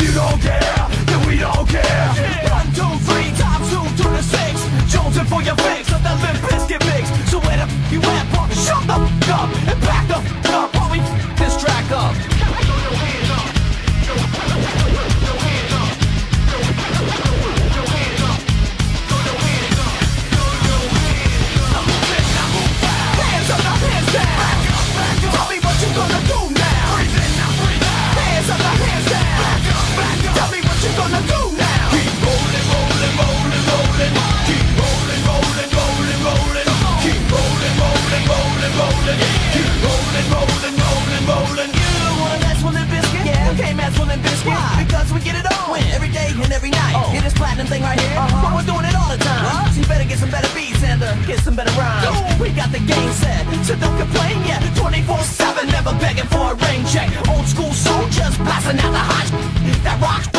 you don't care, then we don't care. One, two, three, times two two to six. Jonesing for your fix of the Limp Bizkit mix. So where the f- you at, punk? Shut the f- up and back thing right here. Uh-huh. But we're doing it all the time. So you better get some better beats and uh, get some better rhymes. Ooh. We got the game set, so don't complain yet. 24-7, never begging for a rain check. Old school soldiers passing out the hot that rock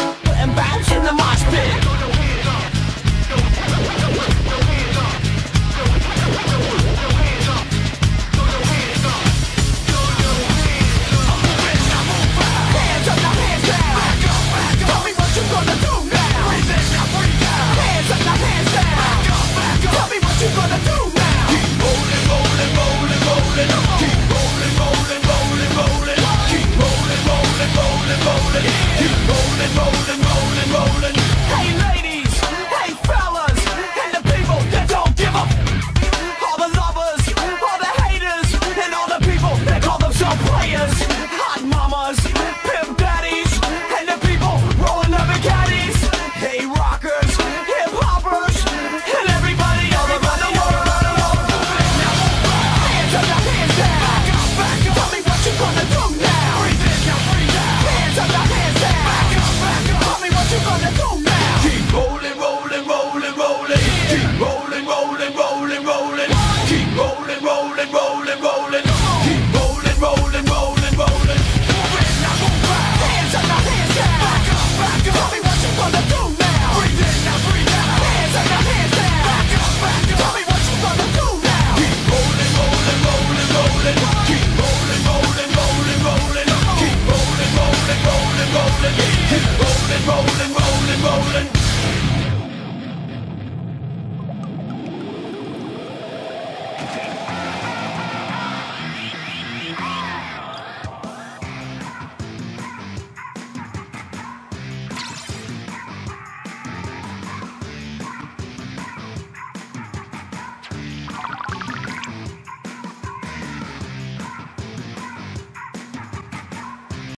rolling, rolling. Keep rolling, rolling, rolling, rolling. Breathe in, now breathe out. Hands hands down. Back up, back up. Tell me what you wanna do now. Keep rolling, rolling, rolling, rolling. Keep rolling, rolling, rolling, rolling. Keep rolling, rolling, rolling, rolling. Keep rolling, rolling.